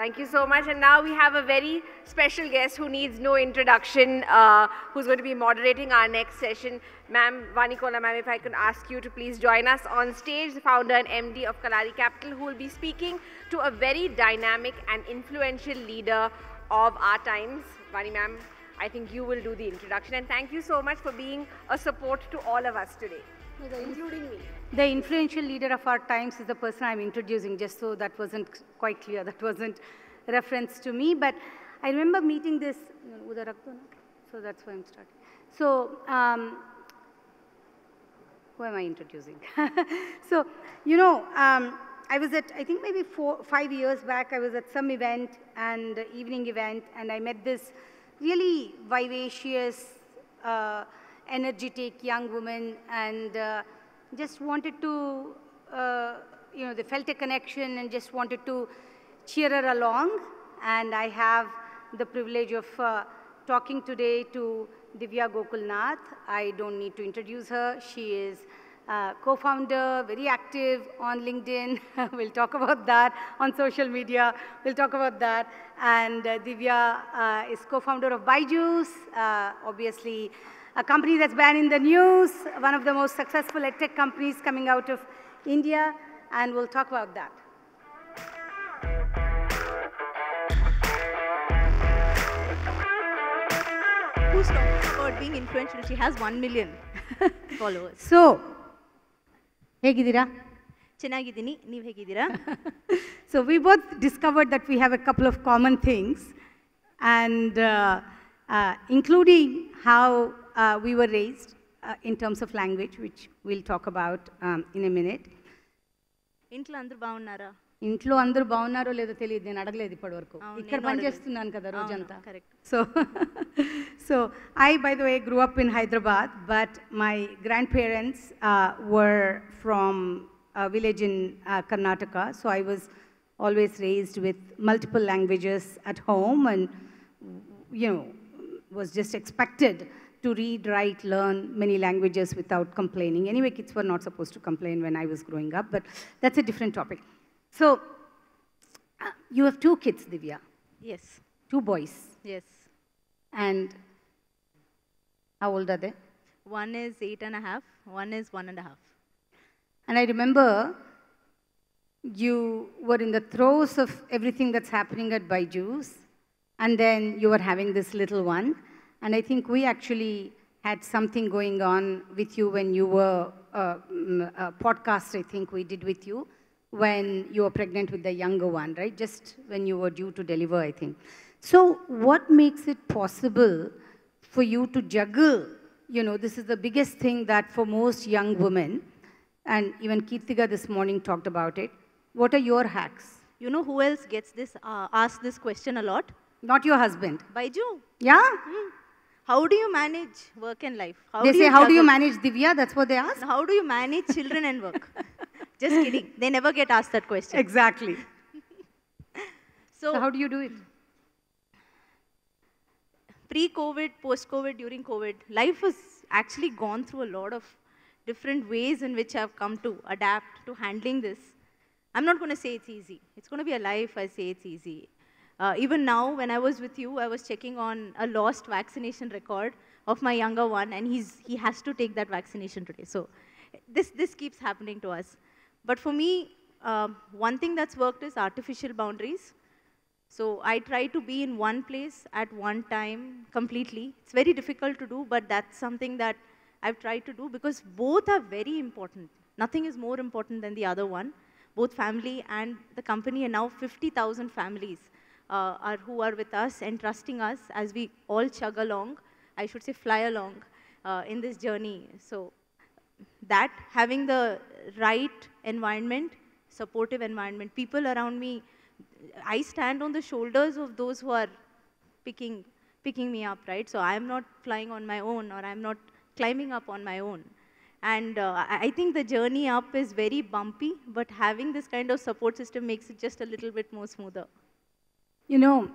Thank you so much. And now we have a very special guest who needs no introduction, uh, who's going to be moderating our next session. Ma'am, Vani Kola, ma'am, if I could ask you to please join us on stage, the founder and MD of Kalaari Capital, who will be speaking to a very dynamic and influential leader of our times. Vani, ma'am, I think you will do the introduction. And thank you so much for being a support to all of us today, including me. The influential leader of our times is the person I'm introducing, just so that wasn't quite clear. That wasn't reference to me. But I remember meeting this, so that's why I'm starting. So, um, who am I introducing? so, you know, um, I was at, I think maybe four, five years back, I was at some event and uh, evening event, and I met this really vivacious, uh, energetic young woman, and uh, just wanted to, uh, you know, they felt a connection and just wanted to cheer her along. And I have the privilege of uh, talking today to Divya Gokulnath. I don't need to introduce her. She is uh, co-founder, very active on LinkedIn. we'll talk about that on social media. We'll talk about that. And uh, Divya uh, is co-founder of Byju's, uh, obviously a company that's been in the news, one of the most successful edtech companies coming out of India, and we'll talk about that. Who's talking about being influential? She has 1 million followers. So, ಹೇಗಿದ್ದೀರಾ ಚೆನ್ನಾಗಿದ್ದೀನಿ ನೀವು ಹೇಗಿದ್ದೀರಾ So we both discovered that we have a couple of common things, and uh, uh, including how uh, we were raised uh, in terms of language, which we'll talk about um, in a minute. ఇంట్లో అందరూ బాగున్నారా ఇంట్లో అందరూ బాగున్నారో లేదో తెలియదు నేను అడగలేదు ఇప్పటి వరకు అవును, ఇక్కడ నేను పని అడగలేదు. చేస్తున్నాను కదా రోజంతా అవును, correct. So so I by the way grew up in Hyderabad but my grandparents were from village in Karnataka so I was always raised with multiple languages at home and you know, was just expected to read, write, learn many languages without complaining. Anyway, kids were not supposed to complain when I was growing up, but that's a different topic. So, uh, you have two kids, Divya. Yes. Two boys. Yes. And how old are they? One is eight and a half, one is one and a half. And I remember you were in the throes of everything that's happening at Byju's, and then you were having this little one. And I think we actually had something going on with you when you were uh, mm, a podcast, I think we did with you, when you were pregnant with the younger one, right? Just when you were due to deliver, I think. So what makes it possible for you to juggle? You know, this is the biggest thing that for most young women, and even Kirthiga this morning talked about it. What are your hacks? You know who else gets this, uh, asked this question a lot? Not your husband. Byju. Yeah? Mm. How do you manage work and life? How they say, how do you manage Divya? That's what they ask. How do you manage children and work? Just kidding. They never get asked that question. Exactly. so, so how do you do it? Pre-COVID, post-COVID, during COVID, life has actually gone through a lot of different ways in which I've come to adapt to handling this. I'm not going to say it's easy. It's going to be a life I say it's easy. Uh, even now, when I was with you, I was checking on a lost vaccination record of my younger one, and he's he has to take that vaccination today. So this this keeps happening to us. But for me, um, one thing that's worked is artificial boundaries. So I try to be in one place at one time completely. It's very difficult to do, but that's something that I've tried to do because both are very important. Nothing is more important than the other one. Both family and the company, and now 50,000 families uh, are who are with us and trusting us as we all chug along. I should say, fly along uh, in this journey. So that having the right environment, supportive environment, people around me, I stand on the shoulders of those who are picking, picking me up, right? So I'm not flying on my own or I'm not climbing up on my own. And uh, I I think the journey up is very bumpy, but having this kind of support system makes it just a little bit more smoother. You know,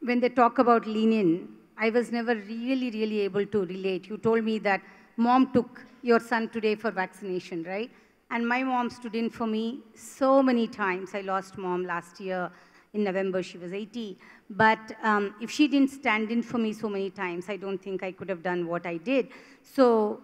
when they talk about lean in, I was never really, really able to relate. You told me that mom took your son today for vaccination, right? And my mom stood in for me so many times. I lost mom last year In November, she was 80. But um, if she didn't stand in for me so many times, I don't think I could have done what I did. So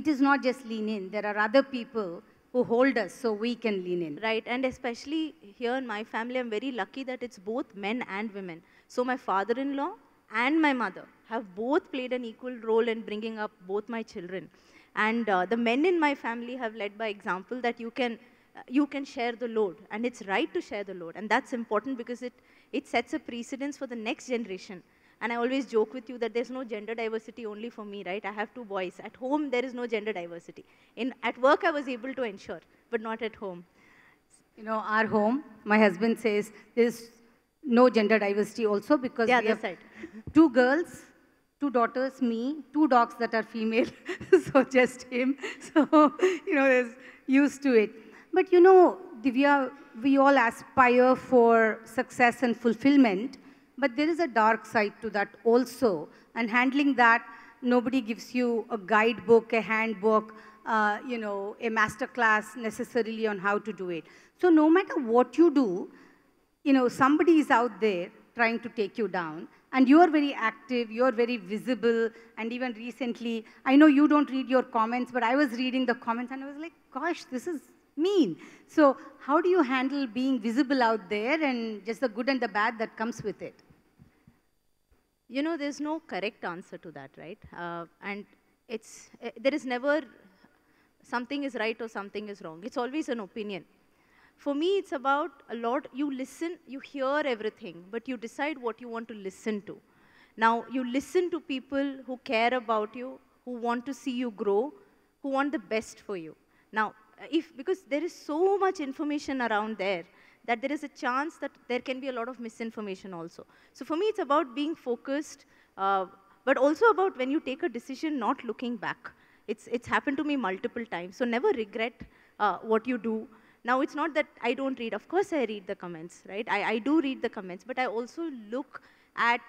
it is not just lean in. There are other people who hold us so we can lean in. Right, and especially here in my family, I'm very lucky that it's both men and women. So my father-in-law and my mother have both played an equal role in bringing up both my children. And uh, the men in my family have led by example that you can, uh, you can share the load. And it's right to share the load. And that's important because it, it sets a precedence for the next generation. And I always joke with you that there's no gender diversity only for me, right? I have two boys. At home, there is no gender diversity. In, at work, I was able to ensure, but not at home. You know, our home, my husband says there's no gender diversity also because The we have side. two girls, two daughters, me, two dogs that are female, so just him. So, you know, there's used to it. But you know, Divya, we all aspire for success and fulfillment, but there is a dark side to that also. And handling that, nobody gives you a guidebook, a handbook, uh, you know, a master class necessarily on how to do it. So no matter what you do, you know, somebody is out there trying to take you down, and you're very active, you're very visible, and even recently, I know you don't read your comments, but I was reading the comments and I was like, gosh, this is mean. So, how do you handle being visible out there and just the good and the bad that comes with it? You know, there's no correct answer to that, right? Uh, and it's, uh, there is never something is right or something is wrong. It's always an opinion. For me, it's about a lot, you listen, you hear everything, but you decide what you want to listen to. Now, you listen to people who care about you, who want to see you grow, who want the best for you. Now, if, because there is so much information around there, that there is a chance that there can be a lot of misinformation also. So for me, it's about being focused, uh, but also about when you take a decision, not looking back. It's, it's happened to me multiple times. So never regret uh, what you do. Now, it's not that I don't read. Of course, I read the comments, right? I, I do read the comments, but I also look at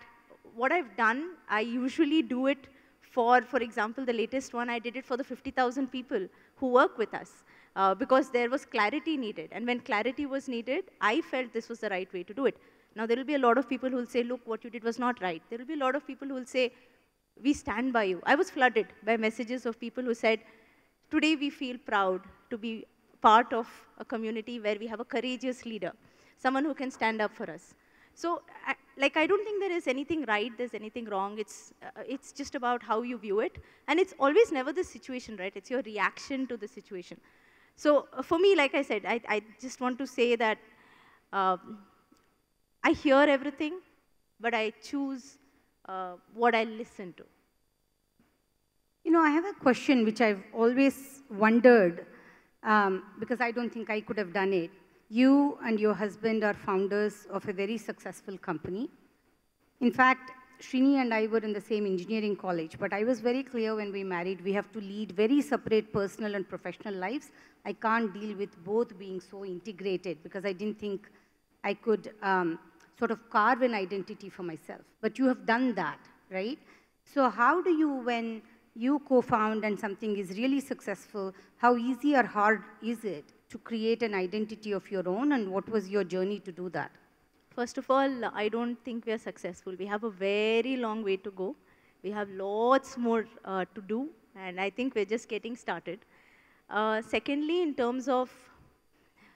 what I've done. I usually do it for, for example, the latest one, I did it for the 50,000 people who work with us uh, because there was clarity needed. And when clarity was needed, I felt this was the right way to do it. Now, there will be a lot of people who will say, look, what you did was not right. There will be a lot of people who will say, we stand by you. I was flooded by messages of people who said, today we feel proud to be part of a community where we have a courageous leader, someone who can stand up for us. So, I, like, I don't think there is anything right, there's anything wrong. It's, uh, it's just about how you view it. And it's always never the situation, right? It's your reaction to the situation. So, uh, for me, like I said, I, I just want to say that um, I hear everything, but I choose uh, what I listen to. You know, I have a question which I've always wondered um, because I don't think I could have done it. You and your husband are founders of a very successful company. In fact, Srini and I were in the same engineering college, but I was very clear when we married, we have to lead very separate personal and professional lives. I can't deal with both being so integrated because I didn't think I could um, sort of carve an identity for myself. But you have done that, right? So how do you, when you co-found and something is really successful, how easy or hard is it to create an identity of your own and what was your journey to do that? First of all, I don't think we are successful. We have a very long way to go. We have lots more uh, to do, and I think we're just getting started. Uh, secondly, in terms of,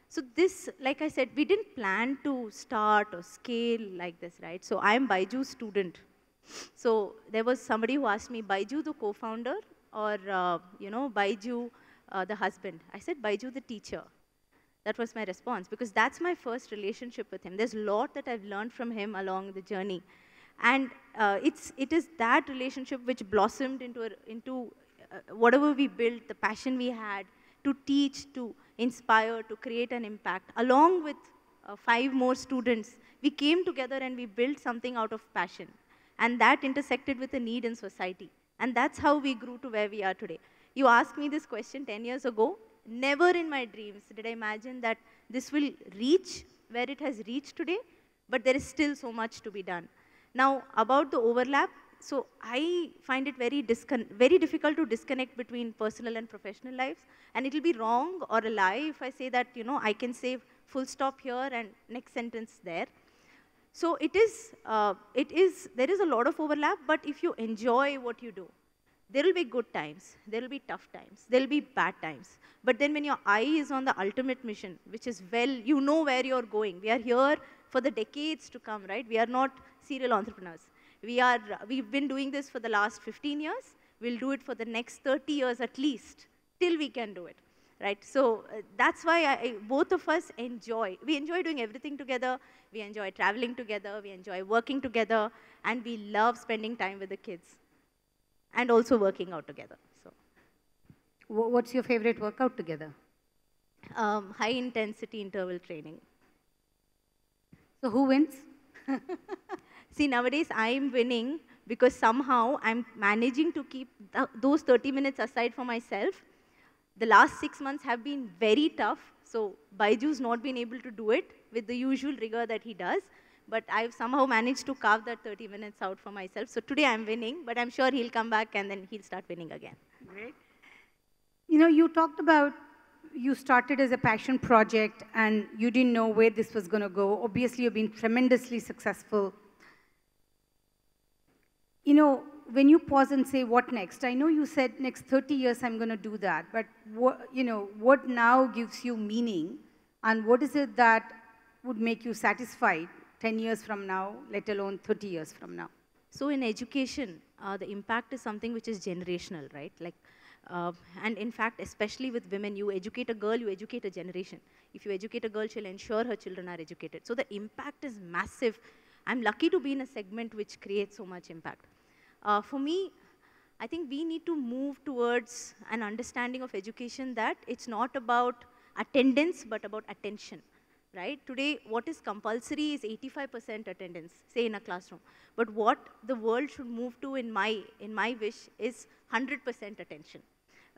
so this, like I said, we didn't plan to start or scale like this, right? So I'm Byju's student. So there was somebody who asked me, Byju the co-founder or, uh, you know, Byju uh, the husband? I said, Byju the teacher. That was my response because that's my first relationship with him. There's a lot that I've learned from him along the journey. And uh, it's, it is that relationship which blossomed into, a, into uh, whatever we built, the passion we had to teach, to inspire, to create an impact. Along with uh, five more students, we came together and we built something out of passion. And that intersected with a need in society. And that's how we grew to where we are today. You asked me this question 10 years ago. Never in my dreams did I imagine that this will reach where it has reached today, but there is still so much to be done. Now, about the overlap, so I find it very, very difficult to disconnect between personal and professional lives. And it will be wrong or a lie if I say that, you know, I can say full stop here and next sentence there. So it is, uh, it is, there is a lot of overlap, but if you enjoy what you do, there will be good times, there will be tough times, there will be bad times. But then when your eye is on the ultimate mission, which is well, you know where you're going. We are here for the decades to come, right? We are not serial entrepreneurs. We are, we've been doing this for the last 15 years. We'll do it for the next 30 years at least, till we can do it, right? So uh, that's why I, both of us enjoy. We enjoy doing everything together. We enjoy traveling together. We enjoy working together. And we love spending time with the kids and also working out together. So, What's your favorite workout together? um, high intensity interval training. So who wins? See, nowadays I'm winning because somehow I'm managing to keep th- those 30 minutes aside for myself. The last six months have been very tough. So Byju's not been able to do it with the usual rigor that he does. But I've somehow managed to carve that 30 minutes out for myself. So today I'm winning, but I'm sure he'll come back and then he'll start winning again. Great. You know, you talked about you started as a passion project and you didn't know where this was going to go. Obviously, you've been tremendously successful. You know, when you pause and say, what next? I know you said next 30 years I'm going to do that, but what, you know, what now gives you meaning and what is it that would make you satisfied 10 years from now, let alone 30 years from now? So in education, uh, the impact is something which is generational, right? Like, uh, and in fact, especially with women, you educate a girl, you educate a generation. If you educate a girl, she'll ensure her children are educated. So the impact is massive. I'm lucky to be in a segment which creates so much impact. Uh, for me, I think we need to move towards an understanding of education that it's not about attendance, but about attention right? Today, what is compulsory is 85% attendance, say in a classroom. But what the world should move to in my, in my wish is 100% attention,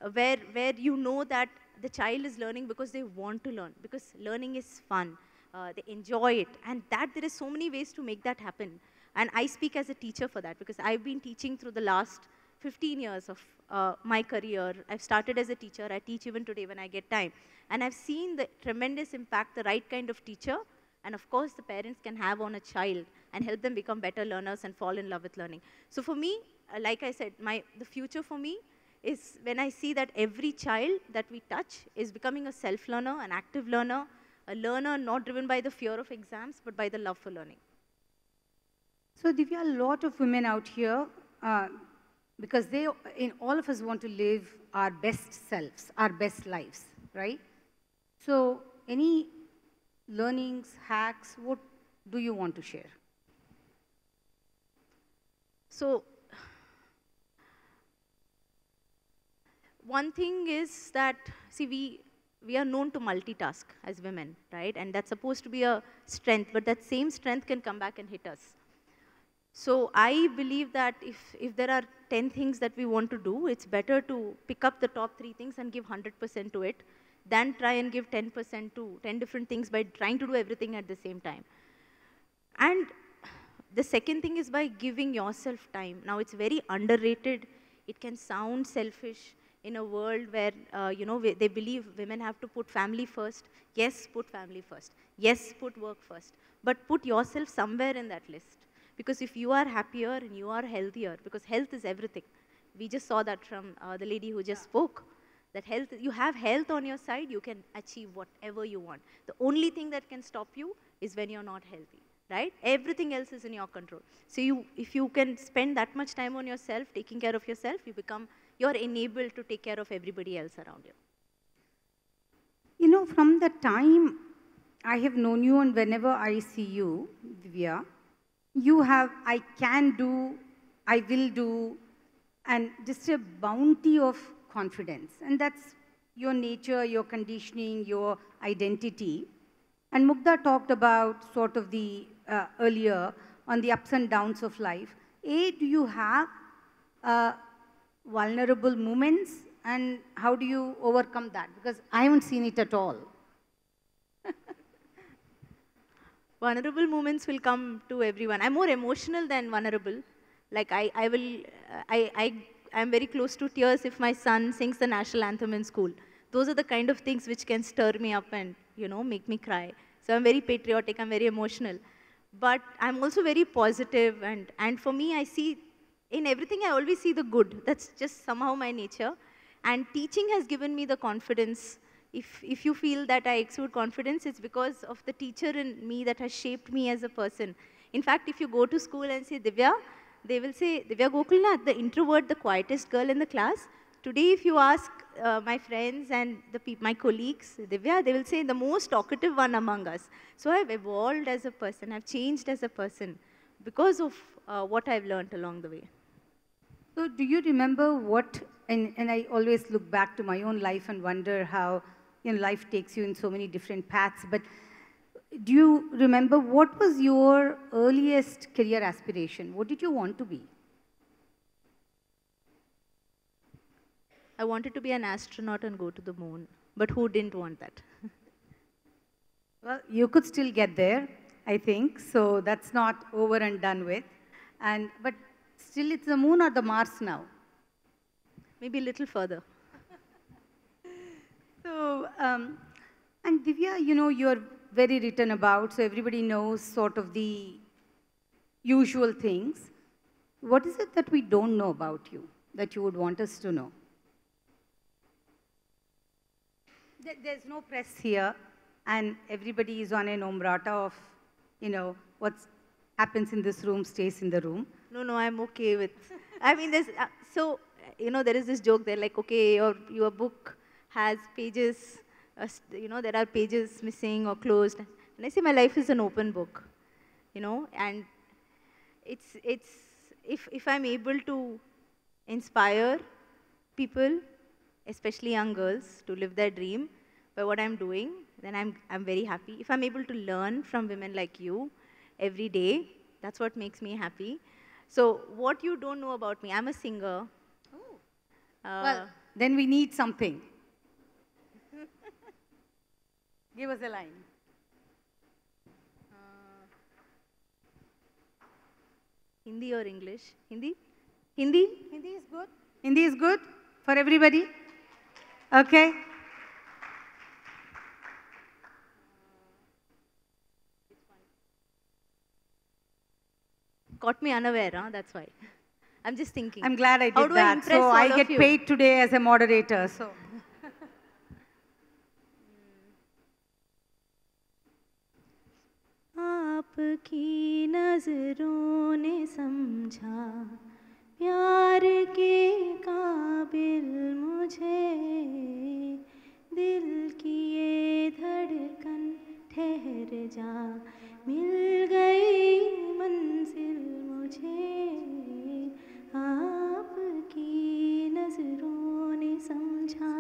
uh, where, where you know that the child is learning because they want to learn, because learning is fun, uh, they enjoy it, and that there is so many ways to make that happen. And I speak as a teacher for that, because I've been teaching through the last 15 years of uh, my career. I've started as a teacher. I teach even today when I get time. And I've seen the tremendous impact the right kind of teacher and of course the parents can have on a child and help them become better learners and fall in love with learning. So for me, uh, like I said, my, the future for me is when I see that every child that we touch is becoming a self-learner, an active learner, a learner not driven by the fear of exams, but by the love for learning. So, Divya, a lot of women out here, uh, because they, in all of us want to live our best selves, our best lives, right? So, any learnings, hacks, what do you want to share? So, one thing is that, see, we, we are known to multitask as women, right? And that's supposed to be a strength, but that same strength can come back and hit us. So I believe that if, if there are 10 things that we want to do, it's better to pick up the top three things and give 100% to it than try and give 10% to 10 different things by trying to do everything at the same time. And the second thing is by giving yourself time. Now, it's very underrated. It can sound selfish in a world where, uh, you know, they believe women have to put family first. Yes, put family first. Yes, put work first. But put yourself somewhere in that list. Because if you are happier and you are healthier, because health is everything. We just saw that from uh, the lady who just spoke. That health, you have health on your side, you can achieve whatever you want. The only thing that can stop you is when you're not healthy, right? Everything else is in your control. So you, if you can spend that much time on yourself, taking care of yourself, you become, you're enabled to take care of everybody else around you. You know, from the time I have known you and whenever I see you, Divya, you have, I can do, I will do, and just a bounty of confidence. And that's your nature, your conditioning, your identity. And Mugdha talked about sort of the uh, earlier on the ups and downs of life. A, do you have uh, vulnerable moments and how do you overcome that? Because I haven't seen it at all. Vulnerable moments will come to everyone. I'm more emotional than vulnerable. Like I, I will, uh, I, I, I'm very close to tears if my son sings the national anthem in school. Those are the kind of things which can stir me up and, you know, make me cry. So I'm very patriotic, I'm very emotional. But I'm also very positive, and, and for me, I see in everything, I always see the good. That's just somehow my nature. And teaching has given me the confidence. If, if you feel that I exude confidence, it's because of the teacher in me that has shaped me as a person. In fact, if you go to school and say, Divya, they will say, Divya Gokulnath, the introvert, the quietest girl in the class. Today, if you ask uh, my friends and the my colleagues, Divya, they will say the most talkative one among us. So I've evolved as a person, I've changed as a person because of uh, what I've learned along the way. So do you remember what, and, and I always look back to my own life and wonder how you know, life takes you in so many different paths, but do you remember what was your earliest career aspiration? What did you want to be? I wanted to be an astronaut and go to the moon, but who didn't want that? well, you could still get there, I think, so that's not over and done with. And, but still, it's the moon or the Mars now? Maybe a little further. So, um, and Divya, you know, you're very written about, so everybody knows sort of the usual things. What is it that we don't know about you that you would want us to know? There's no press here, and everybody is on an umbrata of, you know, what happens in this room stays in the room. No, no, I'm okay with. I mean, there's uh, so you know there is this joke there, like okay, your your book has pages uh, you know, there are pages missing or closed. And I say my life is an open book, you know, and it's, it's, if, if I'm able to inspire people, especially young girls, to live their dream by what I'm doing, then I'm, I'm very happy. If I'm able to learn from women like you every day, that's what makes me happy. So what you don't know about me, I'm a singer. Oh. Uh, well, then we need something. Give us a line. Uh, Hindi or English? Hindi? Hindi? Hindi is good. Hindi is good for everybody? Okay. Caught me unaware, huh? that's why. I'm just thinking. I'm glad I did that. I so I get paid today as a moderator. So. आपकी नज़रों ने समझा, प्यार के काबिल मुझे। दिल की ये धड़कन ठहर जा, मिल गई मंजिल मुझे। आपकी नज़रों ने समझा।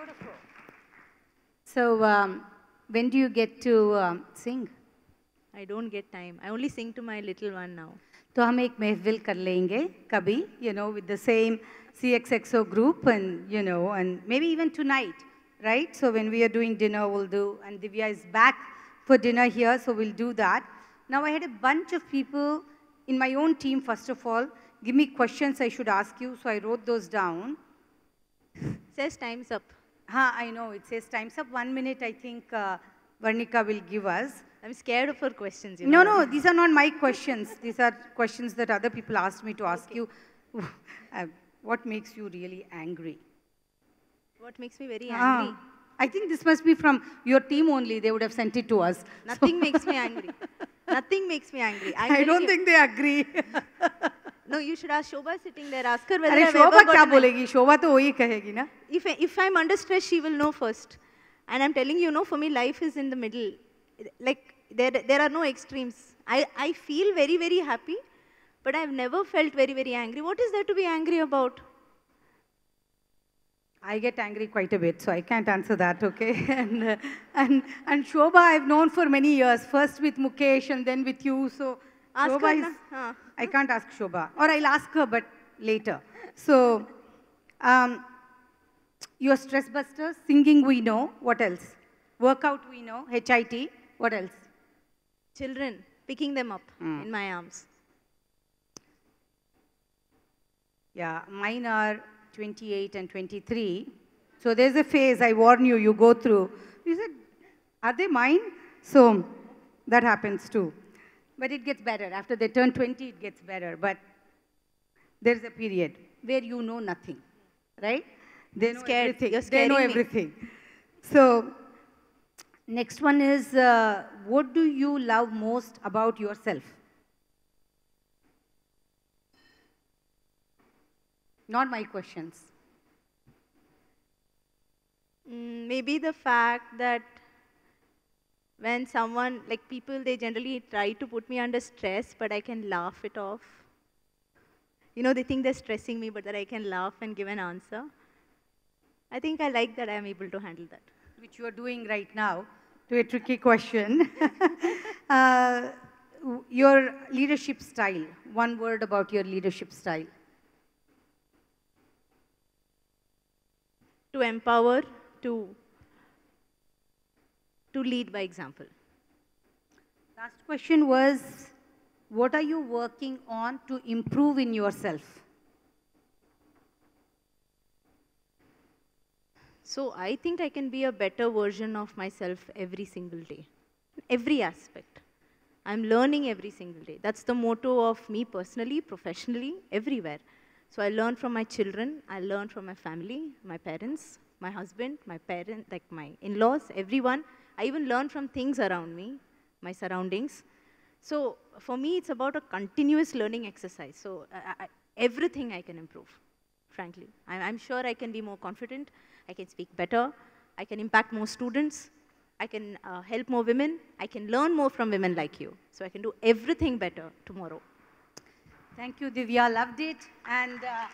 Beautiful. So, um, when do you get to um, sing? I don't get time. I only sing to my little one now. तो हम एक महफिल कर लेंगे कभी you know with the same CXXO group and you know and maybe even tonight right so when we are doing dinner we'll do and Divya is back for dinner here so we'll do that now I had a bunch of people in my own team first of all give me questions I should ask you so I wrote those down says time's up Ha, I know. It says time's up. One minute, I think uh, Varnika will give us. I'm scared of her questions. You know no, no, these are not my questions. these are questions that other people asked me to ask okay. you. uh, what makes you really angry? What makes me very ah, angry? I think this must be from your team only. They would have sent it to us. Nothing so. makes me angry. Nothing makes me angry. I'm I do not think they agree. No, you should ask Shobha sitting there. Ask her whether I've Shobha ever क्या बोलेगी? शोभा तो वही कहेगी ना. If if I'm under stress, she will know first. And I'm telling you, no, for me, life is in the middle. Like there there are no extremes. I I feel very very happy, but I've never felt very very angry. What is there to be angry about? I get angry quite a bit, so I can't answer that, okay? and, uh, and, and Shobha I've known for many years, first with Mukesh and then with you, so Ask Shobha her, is, I can't ask Shobha. Or I'll ask her, but later. So, um, your stress busters, singing we know. What else? Workout we know. HIIT. What else? Children, picking them up mm. in my arms. Yeah, mine are 28 and 23. So there's a phase I warn you, you go through. You said, are they mine? So that happens too. But it gets better. After they turn 20, it gets better. But there's a period where you know nothing, right? They know Scared. everything. They know me. everything. So next one is, uh, what do you love most about yourself? Not my questions. Mm, maybe the fact that when someone, like people, they generally try to put me under stress, but I can laugh it off. You know, they think they're stressing me, but that I can laugh and give an answer. I think I like that I am able to handle that. which you are doing right now, to a tricky question. uh, your leadership style, one word about your leadership style. To empower, to, lead by example. Last question was what are you working on to improve in yourself? So I think I can be a better version of myself every single day, every aspect. I'm learning every single day. That's the motto of me personally, professionally, everywhere. So I learn from my children, I learn from my family, my parents, my husband, my parents, like my in-laws, everyone. I even learn from things around me, my surroundings. So for me, it's about a continuous learning exercise. So I, I, everything I can improve frankly. I'm, I'm sure I can be more confident, I can speak better, I can impact more students, I can uh, help more women, I can learn more from women like you. So I can do everything better tomorrow. Thank you, Divya. Loved it. And uh,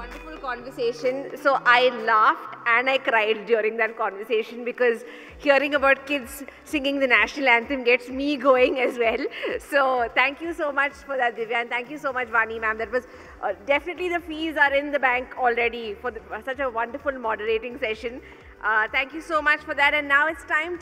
wonderful conversation. So I laughed and I cried during that conversation because hearing about kids singing the national anthem gets me going as well. So thank you so much for that, Divya, and thank you so much, Vani, ma'am. That was uh, definitely the fees are in the bank already for the, such a wonderful moderating session. Uh, thank you so much for that, and now it's time.